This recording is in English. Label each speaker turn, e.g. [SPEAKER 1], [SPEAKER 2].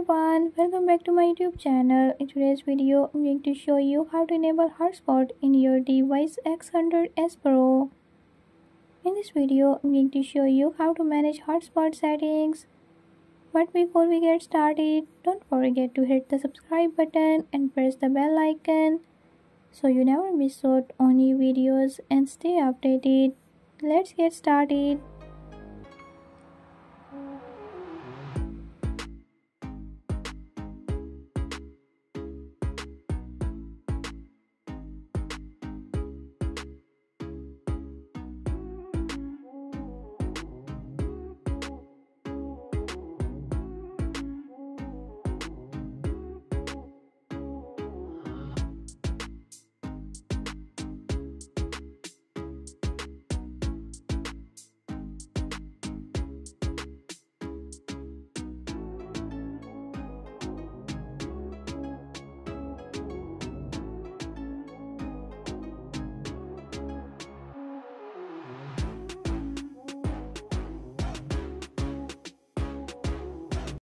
[SPEAKER 1] everyone, welcome back to my YouTube channel. In today's video, I'm going to show you how to enable hotspot in your device X100S Pro. In this video, I'm going to show you how to manage hotspot settings. But before we get started, don't forget to hit the subscribe button and press the bell icon so you never miss out on new videos and stay updated. Let's get started.